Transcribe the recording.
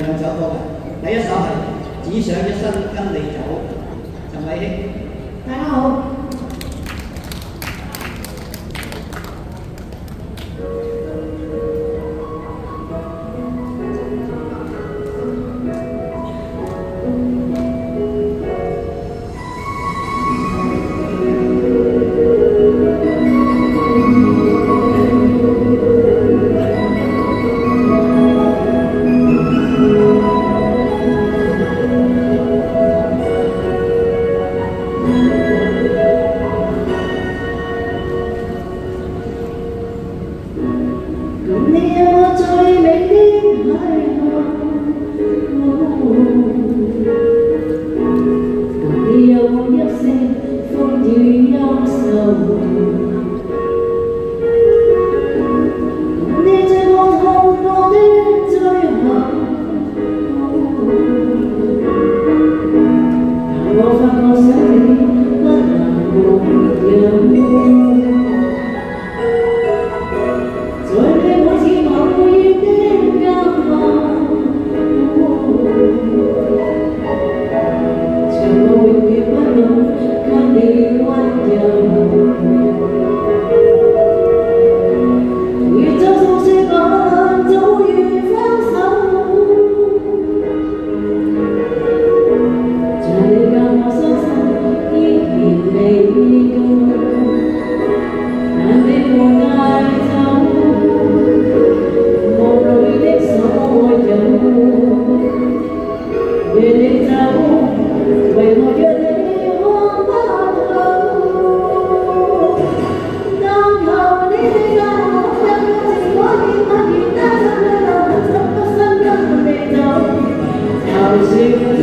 两首歌第一首系只想一生跟你走陈伟大家好。Deus.